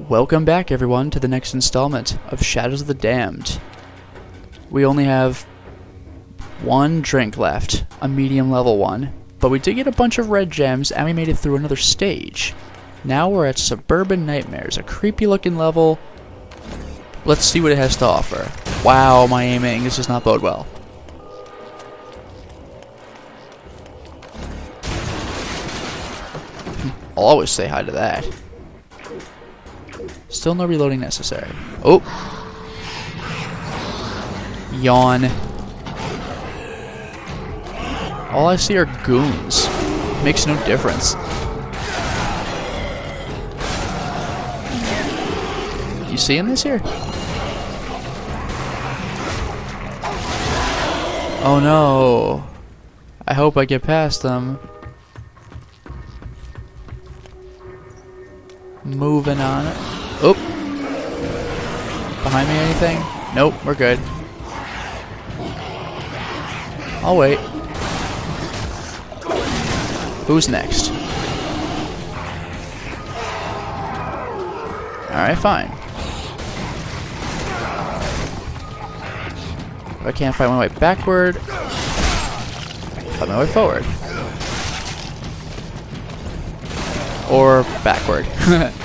Welcome back, everyone, to the next installment of Shadows of the Damned. We only have one drink left, a medium level one, but we did get a bunch of red gems and we made it through another stage. Now we're at Suburban Nightmares, a creepy looking level. Let's see what it has to offer. Wow, my aiming, this does not bode well. Hmm, I'll always say hi to that. Still no reloading necessary. Oh! Yawn. All I see are goons. Makes no difference. You seeing this here? Oh no. I hope I get past them. Moving on. Oh. Behind me anything? Nope, we're good. I'll wait. Who's next? Alright, fine. I can't find my way backward, find my way forward. Or backward.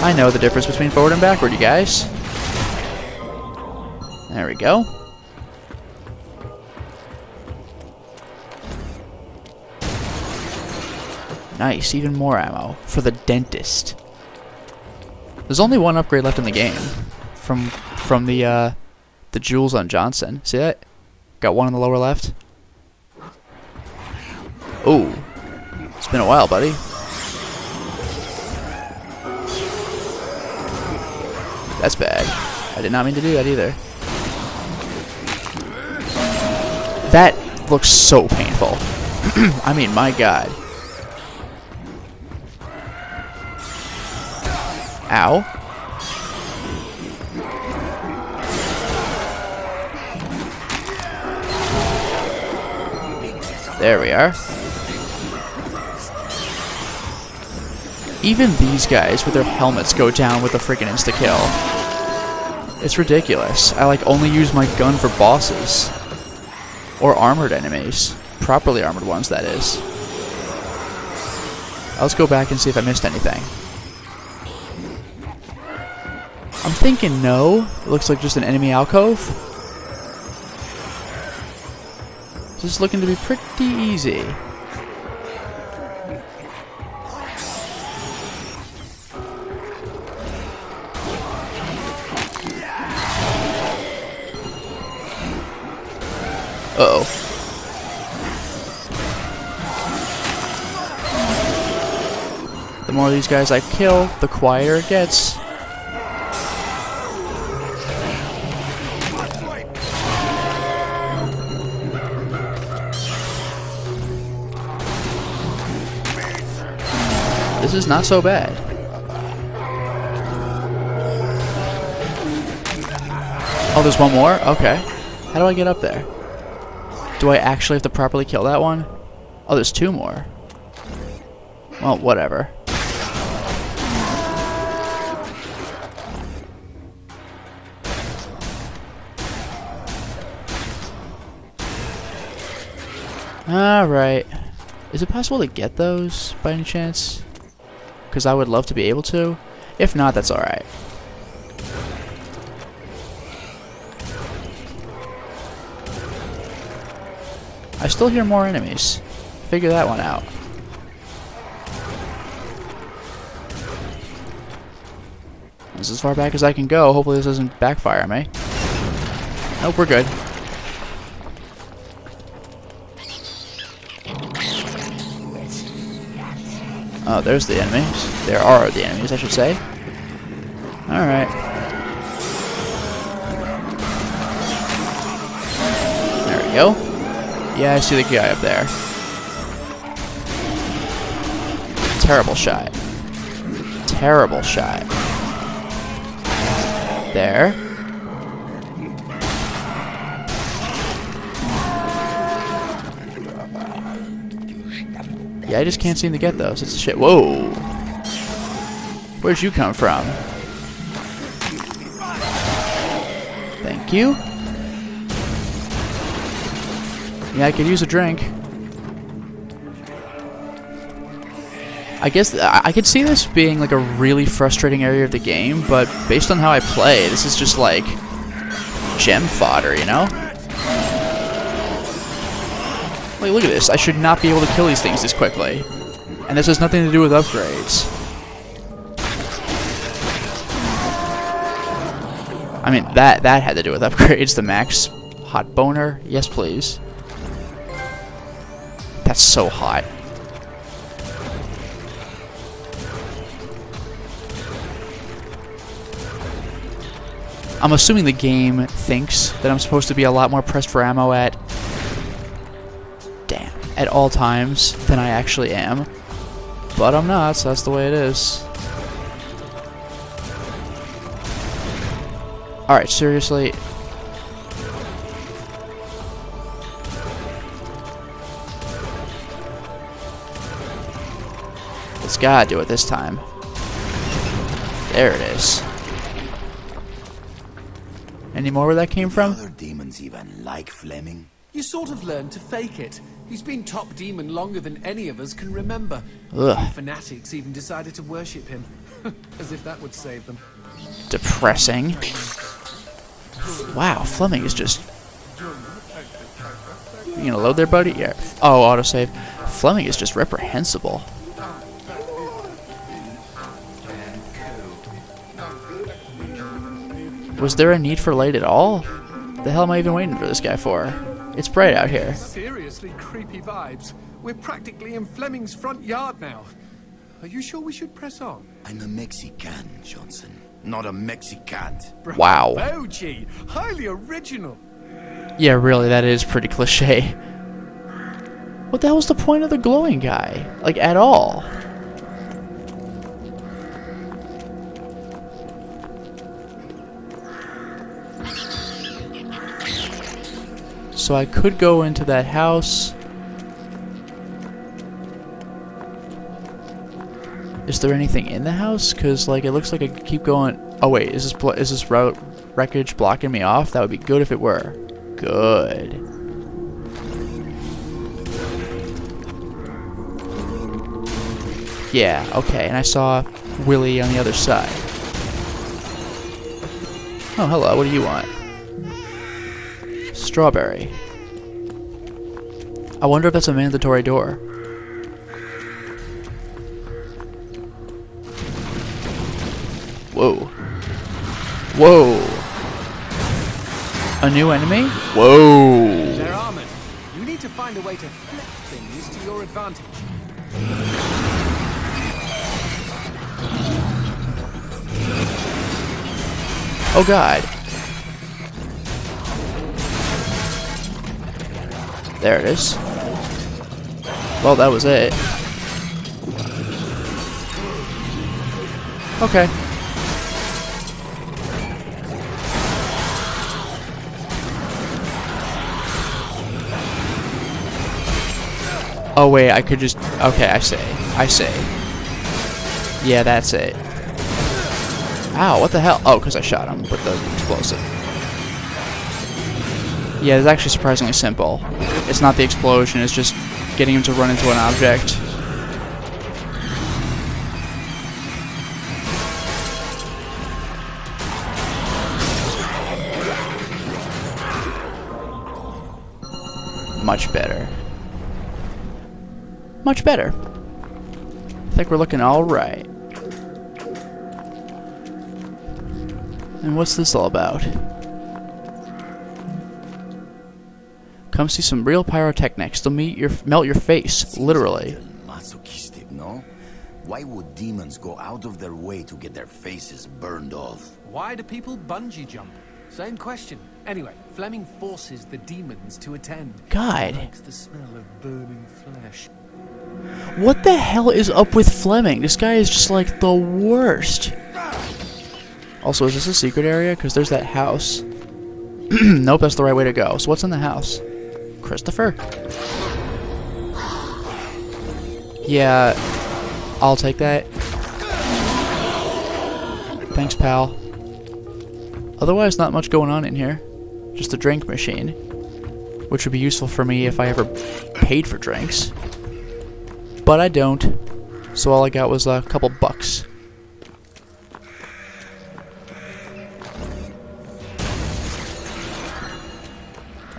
I know the difference between forward and backward, you guys. There we go. Nice, even more ammo for the dentist. There's only one upgrade left in the game from from the uh, the jewels on Johnson. See that? Got one on the lower left. Oh, it's been a while, buddy. That's bad. I did not mean to do that either. That looks so painful. I mean, my god. Ow. There we are. Even these guys with their helmets go down with a freaking insta-kill. It's ridiculous. I like only use my gun for bosses. Or armored enemies. Properly armored ones, that is. Let's go back and see if I missed anything. I'm thinking no. It looks like just an enemy alcove. This is looking to be pretty easy. Uh oh The more these guys I kill, the quieter it gets. This is not so bad. Oh, there's one more? Okay. How do I get up there? Do I actually have to properly kill that one? Oh, there's two more. Well, whatever. Alright. Is it possible to get those by any chance? Because I would love to be able to. If not, that's alright. I still hear more enemies. Figure that one out. This is as far back as I can go. Hopefully this doesn't backfire me. Nope, we're good. Oh, there's the enemies. There are the enemies, I should say. Alright. Yeah, I see the guy up there. Terrible shot. Terrible shot. There. Yeah, I just can't seem to get those. It's shit. Whoa. Where'd you come from? Thank you. Yeah, I could use a drink. I guess I, could see this being like a really frustrating area of the game, but based on how I play, this is just like gem fodder, you know? Wait, look at this. I should not be able to kill these things this quickly. And this has nothing to do with upgrades. I mean, that that had to do with upgrades. The max hot boner. Yes, please. That's so hot. I'm assuming the game thinks that I'm supposed to be a lot more pressed for ammo at damn at all times than I actually am. But I'm not, so that's the way it is. Alright, seriously. It's gotta do it this time. There it is. Any more where that came from? Other demons even like Fleming? You sort of learned to fake it. He's been top demon longer than any of us can remember. Ugh. Fanatics even decided to worship him. As if that would save them. Depressing. Wow, Fleming is just... You gonna load there, buddy? Yeah. Oh, autosave. Fleming is just reprehensible. Was there a need for light at all? The hell am I even waiting for this guy for? It's bright out here. Seriously creepy vibes. We're practically in Fleming's front yard now. Are you sure we should press on? I'm a Mexican, Johnson. Not a Mexican. Wow. Bravo, G. Highly original. Yeah, really, that is pretty cliche. What the hell was the point of the glowing guy? Like, at all? So I could go into that house. Is there anything in the house? Cause like it looks like I could keep going. Oh wait, is this is this wreckage blocking me off? That would be good if it were. Good. Yeah. Okay. And I saw Willie on the other side. Oh, hello. What do you want? Strawberry. I wonder if that's a mandatory door. Whoa. Whoa. A new enemy? Whoa. They're armored. You need to find a way to flip things to your advantage. Oh god. There it is. Well, that was it. Okay. Oh wait, I could just... Okay, I say. I say. Yeah, that's it. Ow, what the hell? Oh, because I shot him with the explosive. Yeah, it's actually surprisingly simple. It's not the explosion, it's just getting him to run into an object. Much better. Much better. I think we're looking alright. And what's this all about? Come see some real pyrotechnics. They'll meet your melt your face, literally. Masochistic, no? Why would demons go out of their way to get their faces burned off? Why do people bungee jump? Same question. Anyway, Fleming forces the demons to attend. God. Likes the smell of burning flesh. What the hell is up with Fleming? This guy is just like the worst. Also, is this a secret area? Because there's that house. nope, that's the right way to go. So what's in the house? Christopher? Yeah, I'll take that. Thanks, pal. Otherwise, not much going on in here. Just a drink machine. Which would be useful for me if I ever paid for drinks. But I don't. So all I got was a couple bucks.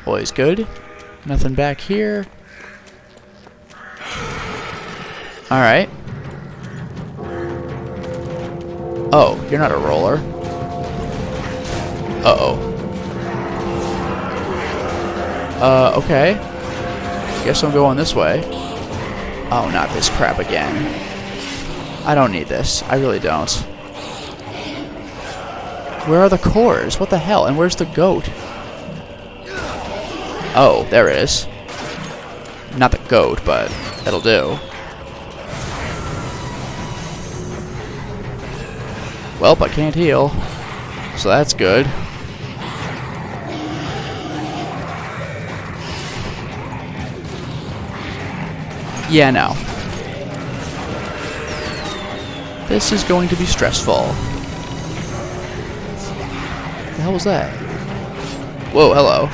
Always good. Nothing back here. Alright. Oh, you're not a roller. Uh-oh. Uh, okay. Guess I'm going this way. Oh, not this crap again. I don't need this. I really don't. Where are the cores? What the hell? And where's the goat? Oh, there it is. Not the goat, but it'll do. Welp, I can't heal. So that's good. Yeah, no. This is going to be stressful. The hell was that? Whoa, hello.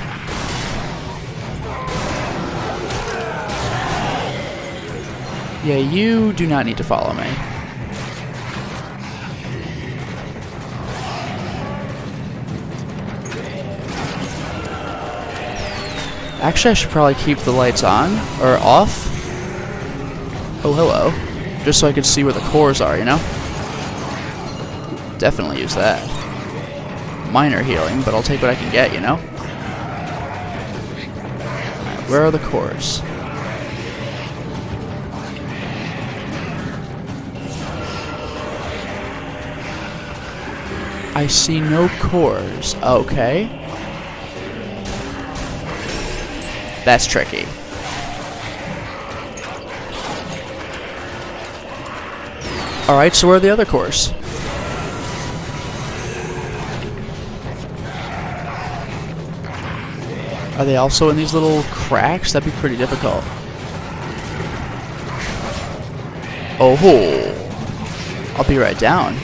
Yeah, you do not need to follow me. Actually, I should probably keep the lights on, or off. Oh, hello. Just so I can see where the cores are, you know? Definitely use that. Minor healing, but I'll take what I can get, you know? Right, where are the cores? I see no cores. Okay. That's tricky. Alright, so where are the other cores? Are they also in these little cracks? That'd be pretty difficult. Oh, ho. I'll be right down.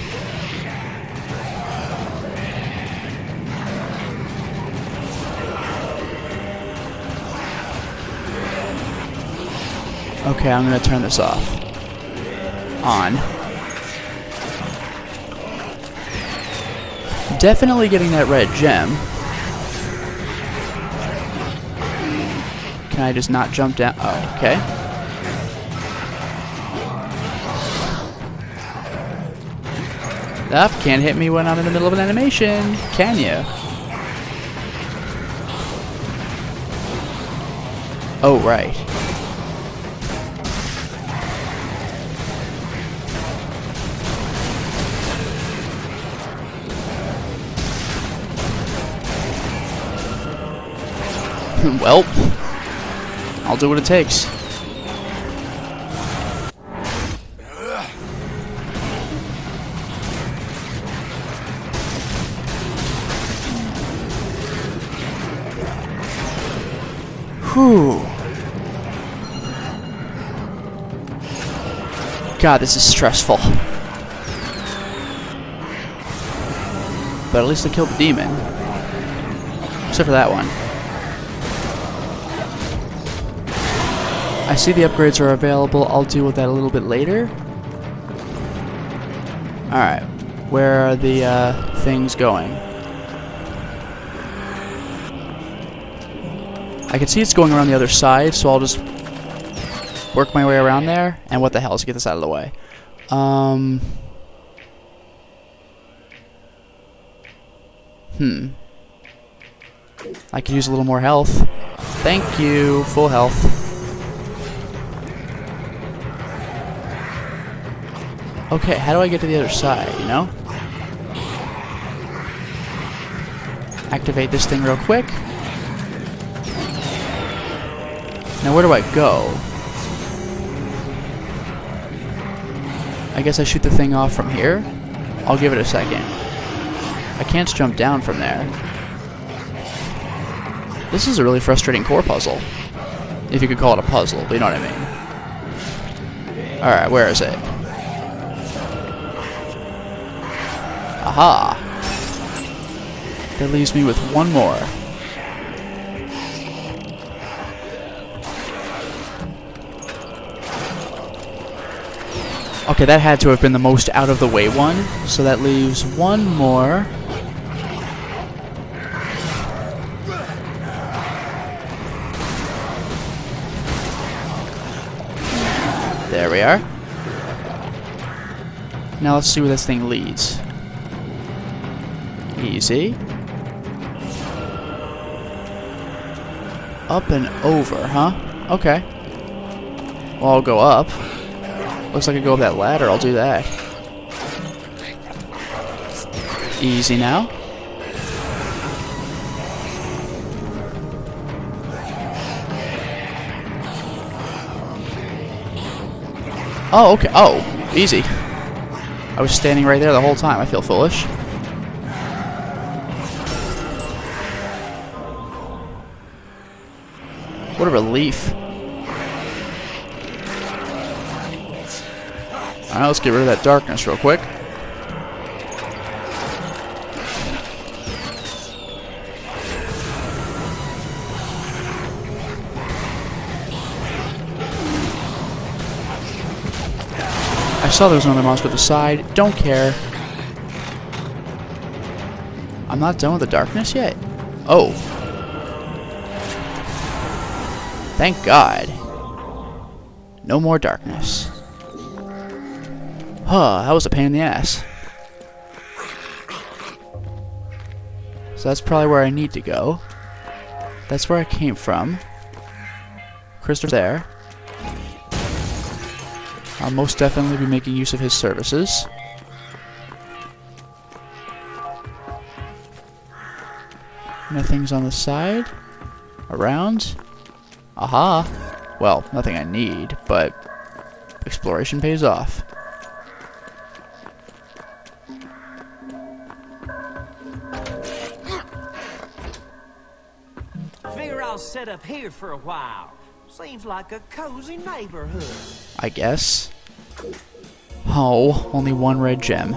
Okay, I'm gonna turn this off. On. Definitely getting that red gem. Can I just not jump down? Oh, okay. Up, can't hit me when I'm in the middle of an animation, can you? Oh, right. well, I'll do what it takes. Whew. God, this is stressful. But at least I killed the demon. Except for that one. I see the upgrades are available. I'll deal with that a little bit later. Alright. Where are the uh, things going? I can see it's going around the other side, so I'll just work my way around there. And what the hell, let's get this out of the way. Um... Hmm. I could use a little more health. Thank you. Full health. Okay, how do I get to the other side, you know? Activate this thing real quick. Now where do I go? I guess I shoot the thing off from here? I'll give it a second. I can't jump down from there. This is a really frustrating core puzzle. If you could call it a puzzle, but you know what I mean. Alright, where is it? Aha! That leaves me with one more. Okay, that had to have been the most out of the way one. So that leaves one more. There we are. Now let's see where this thing leads. Easy. Up and over, huh? Okay. Well, I'll go up. Looks like I go up that ladder, I'll do that. Easy now. Oh, okay. Oh, easy. I was standing right there the whole time. I feel foolish. What a relief. Alright, let's get rid of that darkness real quick. I saw there was another monster at the side. Don't care. I'm not done with the darkness yet. Oh. Thank God. No more darkness. Huh, that was a pain in the ass. So that's probably where I need to go. That's where I came from. Christopher there. I'll most definitely be making use of his services. Nothing's on the side. Around. Aha. Well, nothing I need, but exploration pays off. Figure I'll set up here for a while. Seems like a cozy neighborhood. I guess. Oh, only one red gem.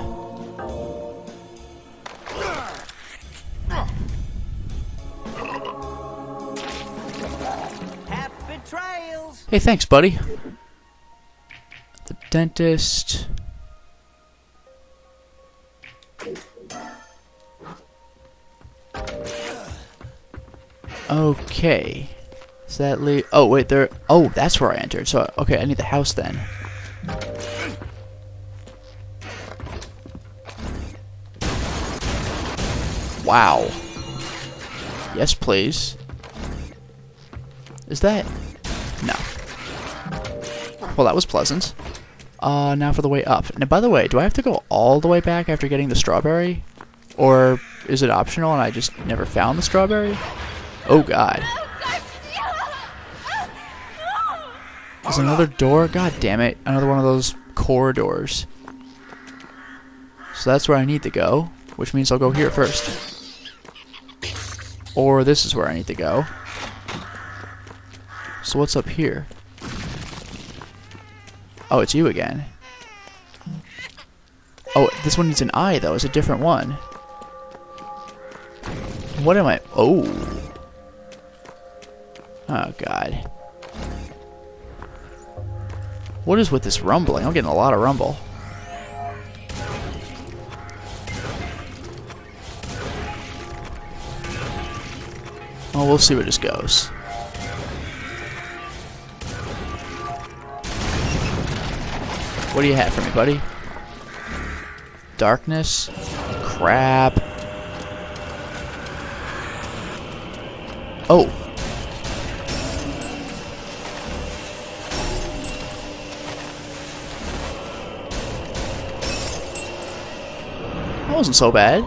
Hey, thanks, buddy. The dentist. Okay. Does that lead? Oh wait, there. Oh, that's where I entered. So okay, I need the house then. Wow. Yes, please. Is that? No. Well, that was pleasant. Uh, now for the way up. Now, by the way, do I have to go all the way back after getting the strawberry? Or is it optional and I just never found the strawberry? Oh, God. There's another door? God damn it. Another one of those corridors. So that's where I need to go, which means I'll go here first. Or this is where I need to go. So what's up here? Oh, it's you again. Oh, this one needs an eye, though. It's a different one. What am I... Oh. Oh, God. What is with this rumbling? I'm getting a lot of rumble. Well, we'll see where this goes. What do you have for me, buddy? Darkness? Crap. Oh. That wasn't so bad.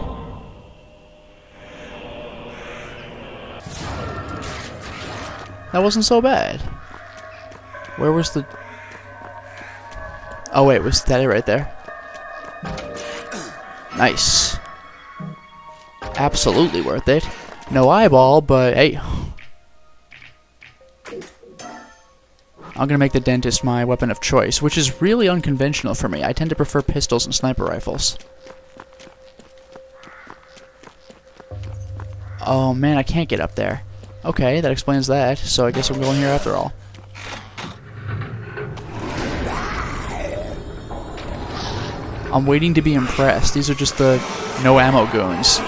That wasn't so bad. Where was the... Oh wait, was that it right there? Nice. Absolutely worth it. No eyeball, but hey. I'm gonna make the dentist my weapon of choice, which is really unconventional for me. I tend to prefer pistols and sniper rifles. Oh man, I can't get up there. Okay, that explains that. So I guess I'm going here after all. I'm waiting to be impressed. These are just the no ammo goons.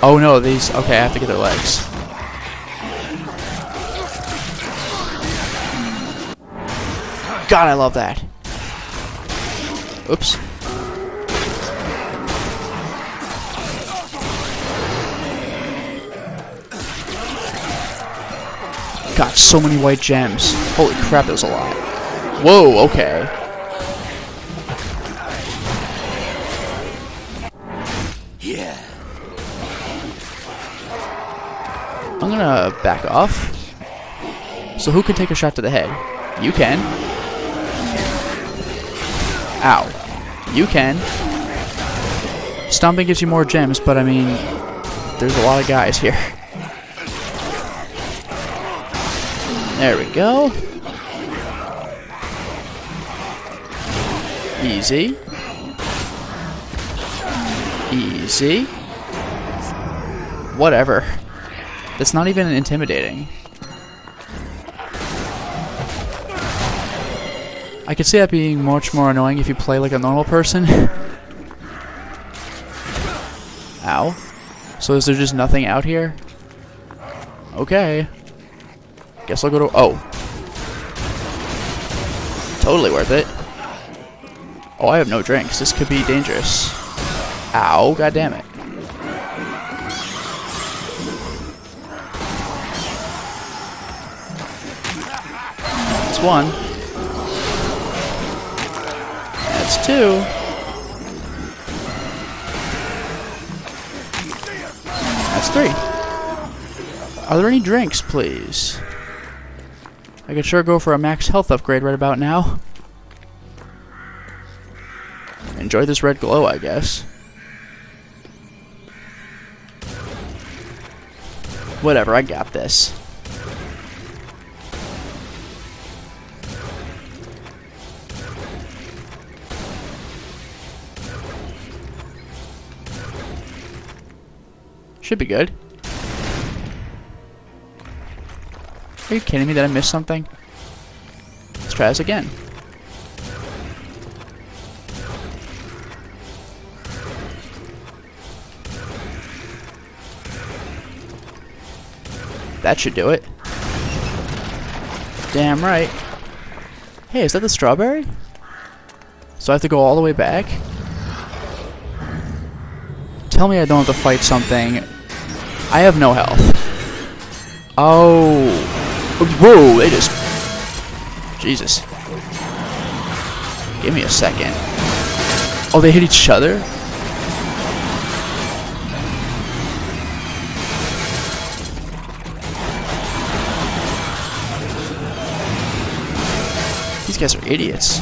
Oh no, these... Okay, I have to get their legs. God, I love that. Oops. Got so many white gems. Holy crap, that was a lot. Whoa, okay. Gonna back off. So who can take a shot to the head? You can. Ow. You can. Stomping gives you more gems, but I mean, there's a lot of guys here. There we go. Easy. Easy. Whatever. That's not even intimidating. I could see that being much more annoying if you play like a normal person. Ow. So is there just nothing out here? Okay. Guess I'll go to... Oh. Totally worth it. Oh, I have no drinks. This could be dangerous. Ow, God damn it. That's one. That's two. That's three. Are there any drinks, please? I could sure go for a max health upgrade right about now. Enjoy this red glow, I guess. Whatever, I got this. Should be good. Are you kidding me that I missed something? Let's try this again. That should do it. Damn right. Hey, is that the strawberry? So I have to go all the way back? Tell me I don't have to fight something. I have no health. Oh. Whoa, they just... Jesus. Give me a second. Oh, they hit each other? These guys are idiots.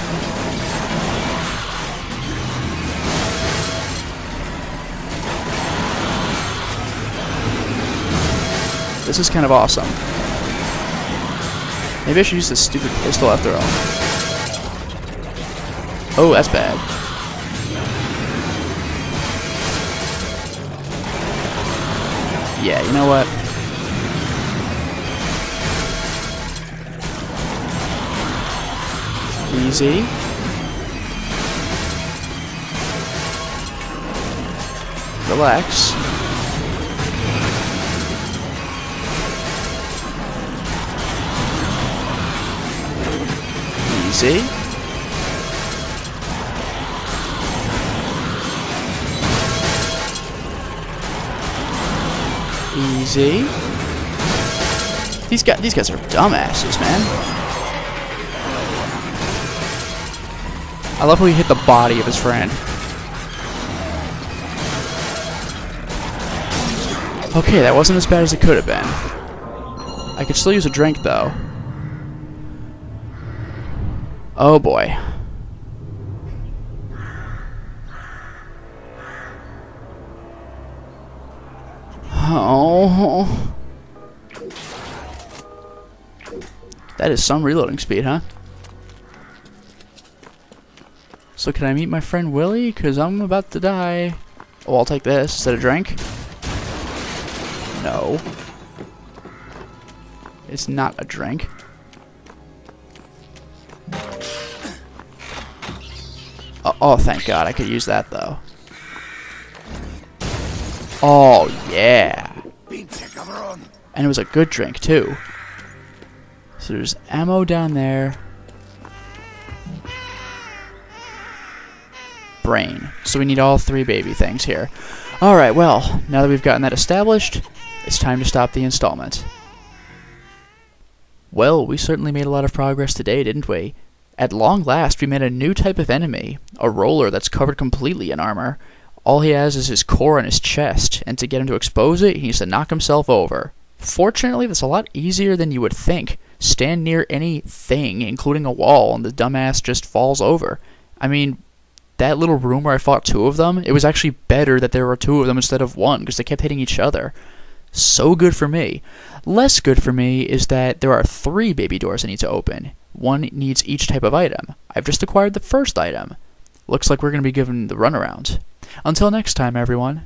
This is kind of awesome. Maybe I should use this stupid pistol after all. Oh, that's bad. Yeah, you know what? Easy. Relax. Easy. Easy. These guys, these guys are dumbasses, man. I love how he hit the body of his friend. Okay, that wasn't as bad as it could have been. I could still use a drink, though. Oh boy. Oh. That is some reloading speed, huh? So can I meet my friend Willie? Because I'm about to die. Oh, I'll take this. Is that a drink? No. It's not a drink. Oh, thank God. I could use that, though. Oh, yeah. And it was a good drink, too. So there's ammo down there. Brain. So we need all three baby things here. Alright, well, now that we've gotten that established, it's time to stop the installment. Well, we certainly made a lot of progress today, didn't we? At long last, we met a new type of enemy, a roller that's covered completely in armor. All he has is his core and his chest, and to get him to expose it, he needs to knock himself over. Fortunately, that's a lot easier than you would think. Stand near anything, including a wall, and the dumbass just falls over. I mean, that little room where I fought two of them, it was actually better that there were two of them instead of one, because they kept hitting each other. So good for me. Less good for me is that there are three baby doors I need to open. One needs each type of item. I've just acquired the first item. Looks like we're going to be given the runaround. Until next time, everyone.